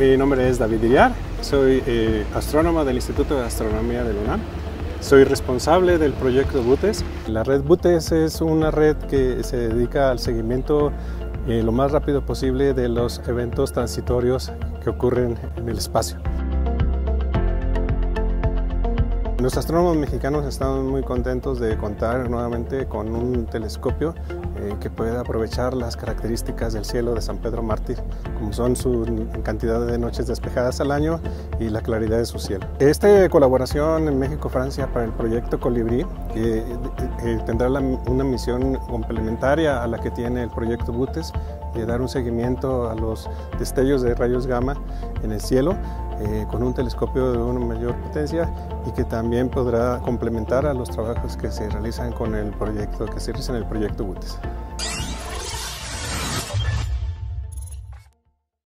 mi nombre es David Iriar, soy eh, astrónomo del Instituto de Astronomía de UNAM. Soy responsable del proyecto BUTES. La red BUTES es una red que se dedica al seguimiento eh, lo más rápido posible de los eventos transitorios que ocurren en el espacio. Los astrónomos mexicanos están muy contentos de contar nuevamente con un telescopio eh, que puede aprovechar las características del cielo de San Pedro Mártir, como son su cantidad de noches despejadas al año y la claridad de su cielo. Esta colaboración en México-Francia para el proyecto Colibrí, eh, eh, tendrá una misión complementaria a la que tiene el proyecto BUTES, de dar un seguimiento a los destellos de rayos gamma en el cielo, con un telescopio de una mayor potencia y que también podrá complementar a los trabajos que se realizan con el proyecto, que se realizan en el proyecto BUTES.